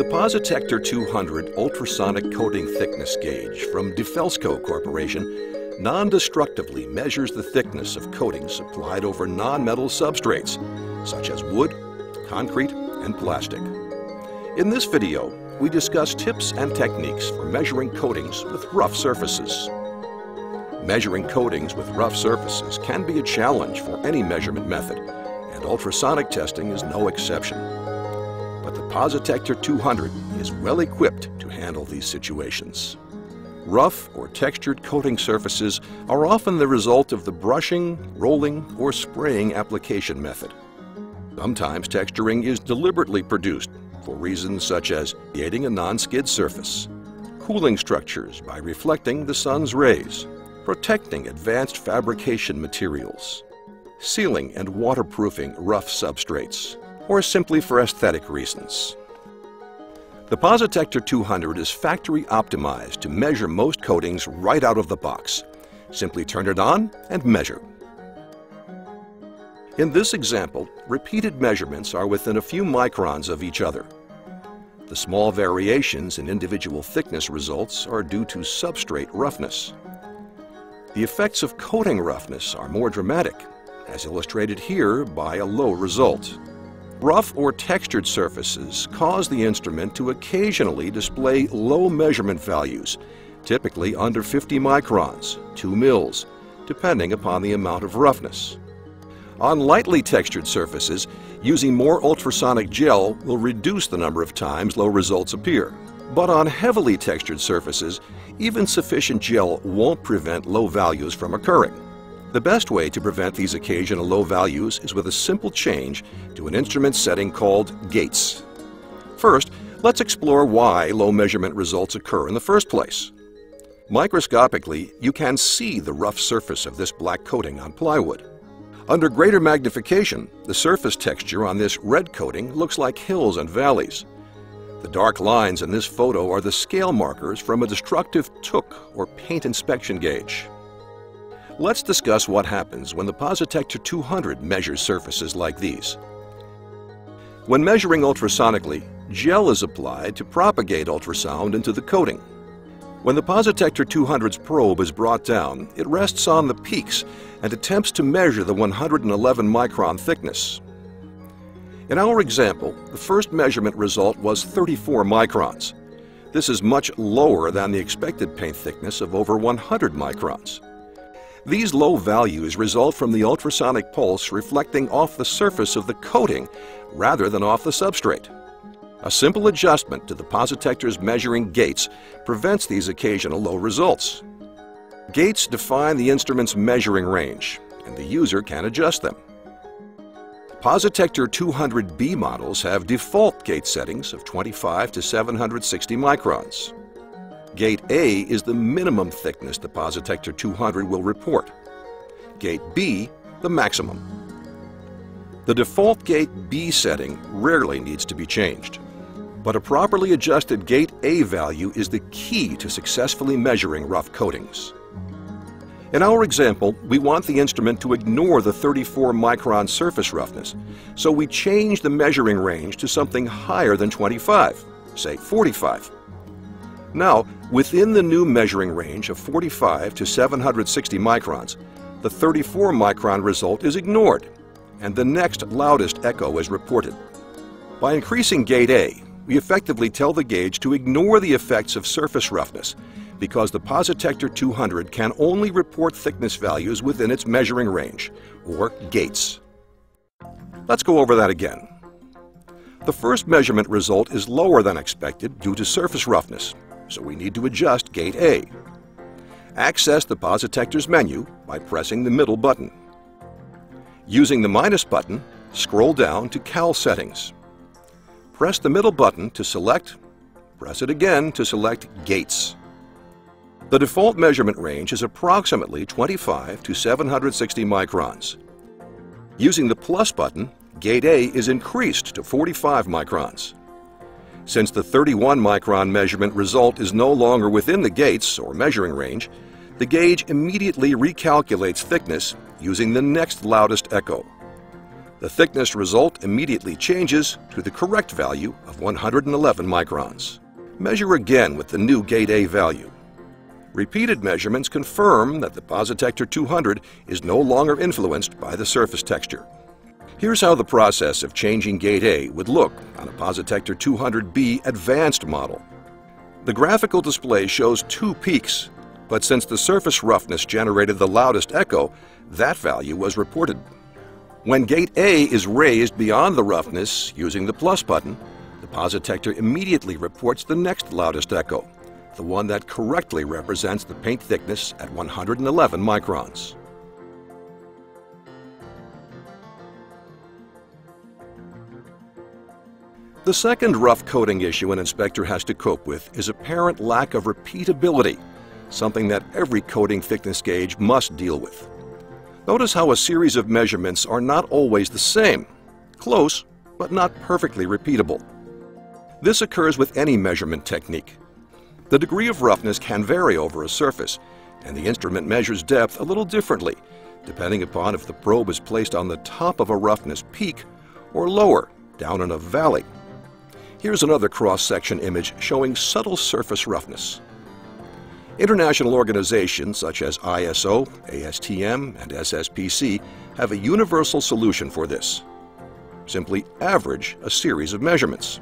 The Positector 200 ultrasonic coating thickness gauge from DeFelsko Corporation non-destructively measures the thickness of coatings applied over non-metal substrates, such as wood, concrete, and plastic. In this video, we discuss tips and techniques for measuring coatings with rough surfaces. Measuring coatings with rough surfaces can be a challenge for any measurement method, ultrasonic testing is no exception. But the Positector 200 is well equipped to handle these situations. Rough or textured coating surfaces are often the result of the brushing, rolling, or spraying application method. Sometimes texturing is deliberately produced for reasons such as creating a non-skid surface, cooling structures by reflecting the sun's rays, protecting advanced fabrication materials, sealing and waterproofing rough substrates, or simply for aesthetic reasons. The Positector 200 is factory optimized to measure most coatings right out of the box. Simply turn it on and measure. In this example, repeated measurements are within a few microns of each other. The small variations in individual thickness results are due to substrate roughness. The effects of coating roughness are more dramatic, as illustrated here by a low result. Rough or textured surfaces cause the instrument to occasionally display low measurement values, typically under 50 microns, 2 mils, depending upon the amount of roughness. On lightly textured surfaces, using more ultrasonic gel will reduce the number of times low results appear. But on heavily textured surfaces, even sufficient gel won't prevent low values from occurring. The best way to prevent these occasional low values is with a simple change to an instrument setting called gates. First, let's explore why low measurement results occur in the first place. Microscopically, you can see the rough surface of this black coating on plywood. Under greater magnification, the surface texture on this red coating looks like hills and valleys. The dark lines in this photo are the scale markers from a destructive Tooke or paint inspection gauge. Let's discuss what happens when the Positector 200 measures surfaces like these. When measuring ultrasonically, gel is applied to propagate ultrasound into the coating. When the Positector 200's probe is brought down, it rests on the peaks and attempts to measure the 111 micron thickness. In our example, the first measurement result was 34 microns. This is much lower than the expected paint thickness of over 100 microns. These low values result from the ultrasonic pulse reflecting off the surface of the coating rather than off the substrate. A simple adjustment to the Positector's measuring gates prevents these occasional low results. Gates define the instrument's measuring range, and the user can adjust them. Positector 200B models have default gate settings of 25 to 760 microns. Gate A is the minimum thickness the Positector 200 will report. Gate B, the maximum. The default Gate B setting rarely needs to be changed. But a properly adjusted Gate A value is the key to successfully measuring rough coatings. In our example, we want the instrument to ignore the 34 micron surface roughness, so we change the measuring range to something higher than 25, say 45. Now, within the new measuring range of 45 to 760 microns, the 34 micron result is ignored, and the next loudest echo is reported. By increasing gate A, we effectively tell the gauge to ignore the effects of surface roughness because the Positector 200 can only report thickness values within its measuring range, or gates. Let's go over that again. The first measurement result is lower than expected due to surface roughness, so we need to adjust gate A. Access the Positector's menu by pressing the middle button. Using the minus button, scroll down to Cal Settings. Press the middle button to select, press it again to select Gates. The default measurement range is approximately 25 to 760 microns. Using the plus button, Gate A is increased to 45 microns. Since the 31 micron measurement result is no longer within the gates or measuring range, the gauge immediately recalculates thickness using the next loudest echo. The thickness result immediately changes to the correct value of 111 microns. Measure again with the new Gate A value. Repeated measurements confirm that the Positector 200 is no longer influenced by the surface texture. Here's how the process of changing Gate A would look on a Positector 200B Advanced model. The graphical display shows two peaks, but since the surface roughness generated the loudest echo, that value was reported. When gate A is raised beyond the roughness using the plus button, the positector immediately reports the next loudest echo, the one that correctly represents the paint thickness at 111 microns. The second rough coating issue an inspector has to cope with is apparent lack of repeatability, something that every coating thickness gauge must deal with. Notice how a series of measurements are not always the same. Close, but not perfectly repeatable. This occurs with any measurement technique. The degree of roughness can vary over a surface, and the instrument measures depth a little differently, depending upon if the probe is placed on the top of a roughness peak or lower, down in a valley. Here's another cross-section image showing subtle surface roughness. International organizations such as ISO, ASTM, and SSPC have a universal solution for this. Simply average a series of measurements.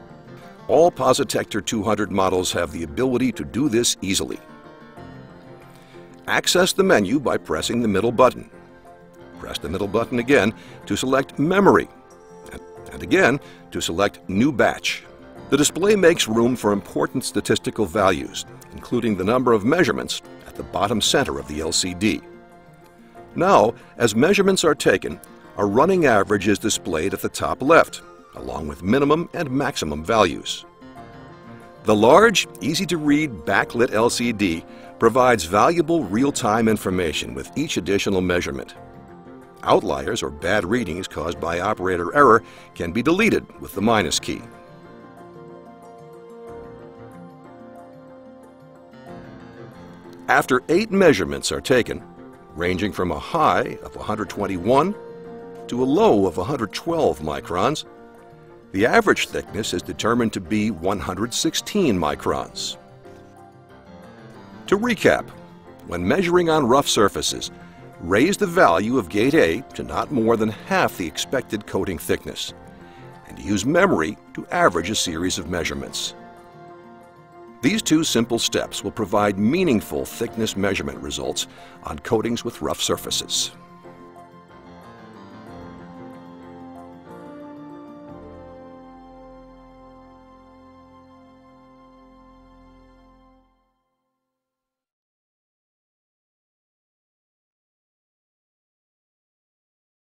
All Positector 200 models have the ability to do this easily. Access the menu by pressing the middle button. Press the middle button again to select Memory, and again to select New Batch. The display makes room for important statistical values, including the number of measurements at the bottom center of the LCD. Now, as measurements are taken, a running average is displayed at the top left, along with minimum and maximum values. The large, easy-to-read backlit LCD provides valuable real-time information with each additional measurement. Outliers or bad readings caused by operator error can be deleted with the minus key. After eight measurements are taken, ranging from a high of 121 to a low of 112 microns, the average thickness is determined to be 116 microns. To recap, when measuring on rough surfaces, raise the value of gate A to not more than half the expected coating thickness, and use memory to average a series of measurements. These two simple steps will provide meaningful thickness measurement results on coatings with rough surfaces.